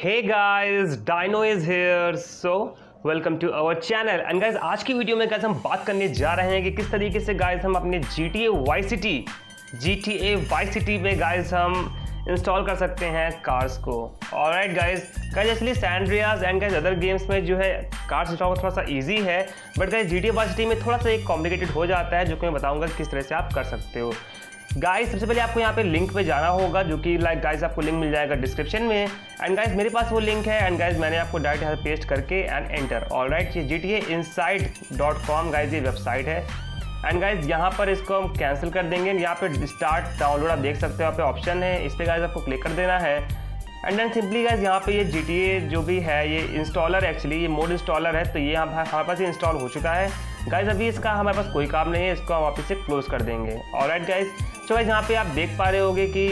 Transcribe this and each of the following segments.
Hey guys, Dino is here. So welcome to our channel and guys आज की video में guys हम बात करने जा रहे हैं कि किस तरीके से गाइज़ हम अपने G T A Vice City G T A Vice City में गाइज़ हम इंस्टॉल कर सकते हैं कार्स को. और right guys guys actually San Andreas and guys other games में जो है कार्स इंस्टॉल थोड़ा सा ईजी है but guys G T A Vice City में थोड़ा सा एक कॉम्प्लिकेटेड हो जाता है जो कि मैं बताऊँगा किस तरह से आप कर सकते हो. गाइस सबसे पहले आपको यहाँ पे लिंक पे जाना होगा, जो कि लाइक गाइस आपको लिंक मिल जाएगा डिस्क्रिप्शन में। एंड गाइस मेरे पास वो लिंक है एंड गाइस मैंने आपको डायरेक्ट यहाँ पेस्ट करके एंड एंटर ऑल राइट ये G T inside dot com ये वेबसाइट है। एंड गाइज़ यहाँ पर इसको हम कैंसिल कर देंगे यहाँ पे स्टार्ट डाउनलोड आप देख सकते हो, यहाँ पे ऑप्शन है। इस पर गाइज़ आपको क्लिक कर देना है। एंड देन सिंपली गाइज़ यहाँ पे ये ए जो भी है, ये इंस्टॉलर एक्चुअली ये मोड इंस्टॉलर है तो ये हमारे पास इंस्टॉल हो चुका है। गाइज़ अभी इसका हमारे पास कोई काम नहीं है, इसको हम वापस से क्लोज कर देंगे। और राइट गाइज़ तो गाइज़ यहाँ पे आप देख पा रहे होगे कि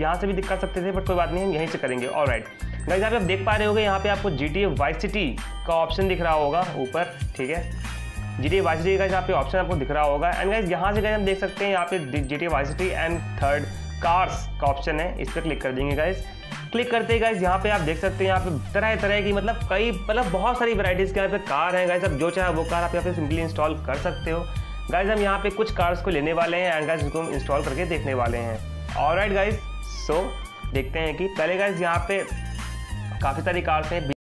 यहाँ से भी दिखा सकते थे बट कोई बात नहीं यहीं से करेंगे। और राइट गाइज़ यहाँ पे आप देख पा रहे होगे, यहाँ पे आपको जी टी वाई सिटी का ऑप्शन दिख रहा होगा ऊपर, ठीक है? जी टी वाई सिटी का यहाँ पे ऑप्शन आपको दिख रहा होगा। एंड गाइज़ यहाँ से गाइज़ हम देख सकते हैं, यहाँ पे G T Vice City and third cars का ऑप्शन है। इस पर क्लिक कर देंगे गाइज़ क्लिक करते ही गाइज़ यहाँ पे आप देख सकते हैं, यहाँ पे तरह तरह की मतलब कई मतलब बहुत सारी वैराइटीज़ के यहाँ पे कार हैं गाइज़ अब जो चाहे वो कार आप यहाँ पे सिंपली इंस्टॉल कर सकते हो। गाइज़ हम यहाँ पे कुछ कार्स को लेने वाले हैं एंड गाइज़ उनको हम इंस्टॉल करके देखने वाले हैं। ऑल राइट गाइज़ सो देखते हैं कि पहले गाइज़ यहाँ पे काफ़ी सारी कार्स हैं।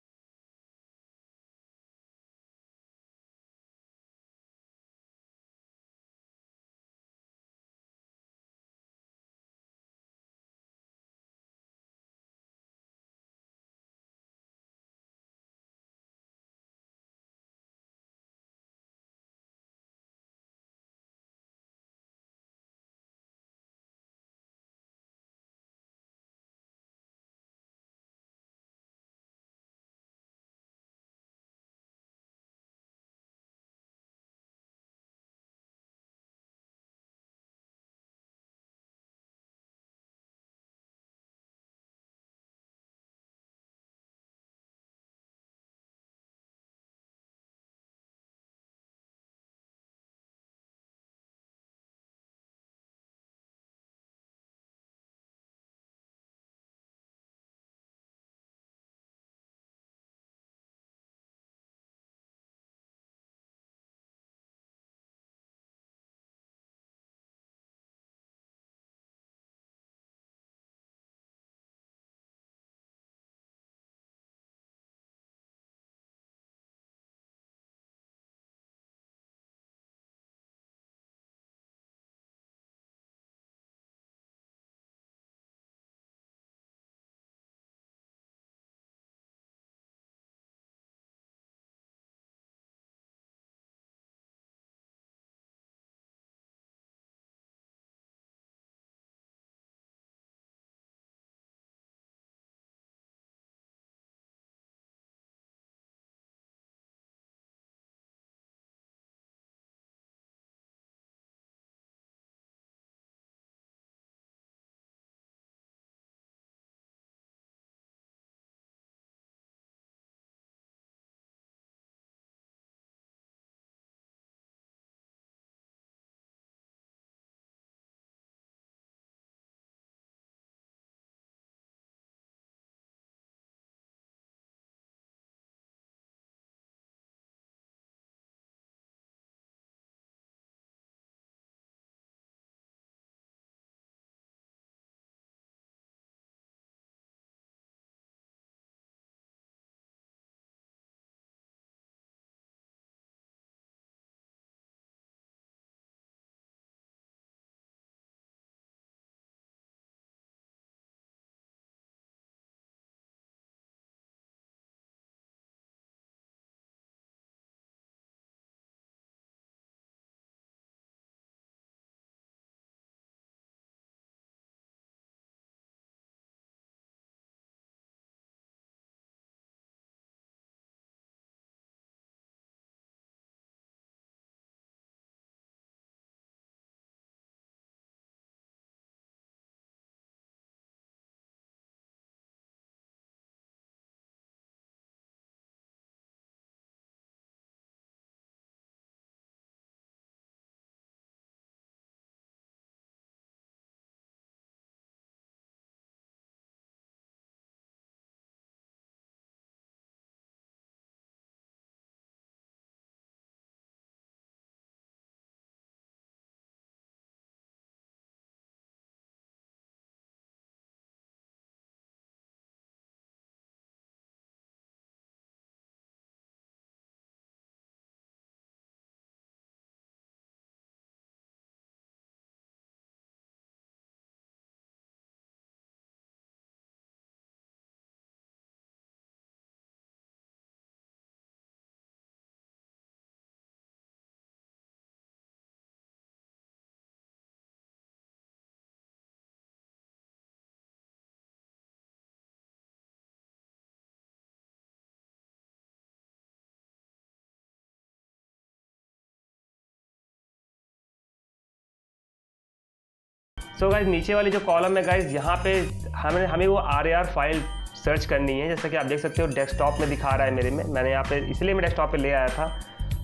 सो गाइज़ नीचे वाली जो कॉलम है गाइज़ यहाँ पे हमें हमें वो आर फ़ाइल सर्च करनी है, जैसा कि आप देख सकते हो डेस्कटॉप में दिखा रहा है मेरे में। मैंने यहाँ पे इसलिए मैं डेस्कटॉप पे ले आया था।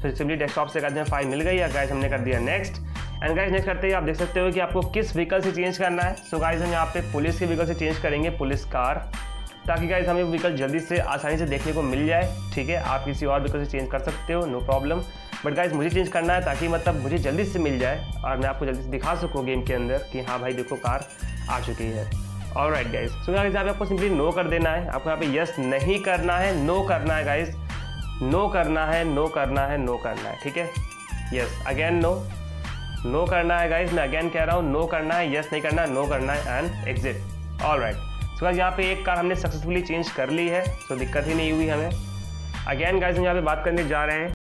तो सिंपली डेस्कटॉप से कहते हैं फ़ाइल मिल गई, या गाइज़ हमने कर दिया नेक्स्ट एंड गाइज़ नेक्स्ट करते ही आप देख सकते हो कि आपको किस व्हीकल से चेंज करना है। सो so गाइज़ हम यहाँ पे पुलिस के व्हीकल से चेंज करेंगे पुलिस कार ताकि गाइज़ हमें व्हीकल जल्दी से आसानी से देखने को मिल जाए। ठीक है, आप किसी और व्हीकल से चेंज कर सकते हो नो प्रॉब्लम बट गाइज़ मुझे चेंज करना है ताकि मतलब मुझे जल्दी से मिल जाए और मैं आपको जल्दी से दिखा सकूँ गेम के अंदर कि हाँ भाई देखो कार आ चुकी है। और राइट गाइज़ सो गाइज़ यहाँ पे आपको सिंपली नो कर देना है। आपको यहाँ पे यस नहीं करना है नो करना है गाइज़ नो करना है नो करना है नो करना है, ठीक है? यस अगेन नो नो करना है गाइज़ मैं अगेन कह रहा हूँ नो करना है यस नहीं करना है नो करना है and exit all right so guys यहाँ पे एक कार हमने सक्सेसफुली चेंज कर ली है सो दिक्कत ही नहीं हुई हमें। अगेन गाइज़ हम यहाँ पे बात करने जा रहे हैं।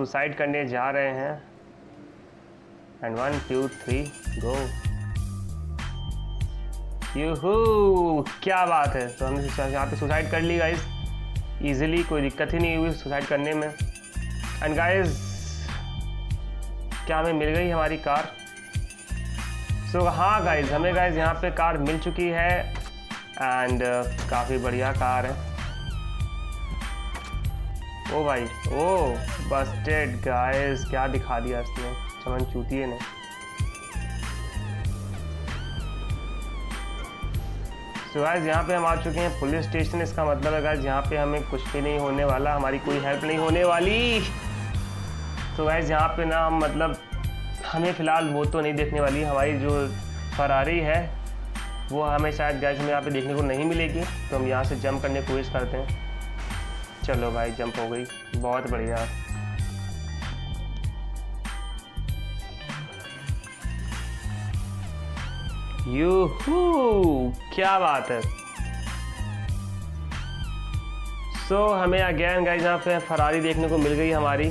सुसाइड करने जा रहे हैं। And one two three go woohoo क्या बात है। तो हमने यहाँ पे सुसाइड कर ली गाइस इजीली कोई दिक्कत ही नहीं हुई सुसाइड करने में। एंड गाइस क्या हमें मिल गई हमारी कार? सो so, हाँ गाइज़ हमें गाइज़ यहाँ पे कार मिल चुकी है। एंड uh, काफ़ी बढ़िया कार है। ओ भाई, ओ बस्टेड गाइस क्या दिखा दिया इसने? चमन चूतिए ने? तो गाइज़ यहाँ पे हम आ चुके हैं पुलिस स्टेशन इसका मतलब है गाइज़ यहाँ पे हमें कुछ भी नहीं होने वाला, हमारी कोई हेल्प नहीं होने वाली। तो गाइज़ यहाँ पे ना हम मतलब हमें फ़िलहाल वो तो नहीं देखने वाली, हमारी जो फरारी है, वो हमें शायद गैस में यहाँ पे देखने को नहीं मिलेगी तो हम यहाँ से जंप करने की कोशिश करते हैं। चलो भाई जंप हो गई। बहुत बढ़िया। यूहू क्या बात है। सो so, हमें अगेन गाइज़ यहाँ पे फरारी देखने को मिल गई हमारी।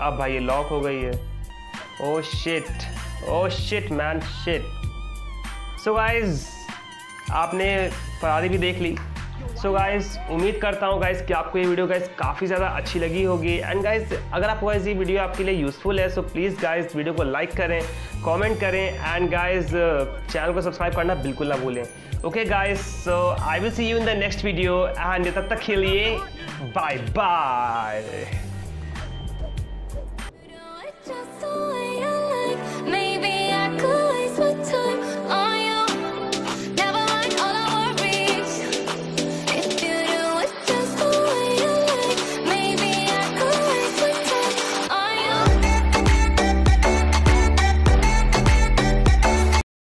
अब भाई ये लॉक हो गई है। ओ shit oh shit man shit so guys आपने फरारी भी देख ली। सो गाइज़ उम्मीद करता हूँ गाइज़ कि आपको ये वीडियो गाइज़ काफ़ी ज़्यादा अच्छी लगी होगी। एंड गाइज़ अगर आपको गाइज़ ये वीडियो आपके लिए यूज़फुल है सो प्लीज़ गाइज़ वीडियो को लाइक करें कॉमेंट करें एंड गाइज़ चैनल को सब्सक्राइब करना बिल्कुल ना भूलें। Okay guys so I will see you in the next video and तब तक के लिए बाय बाय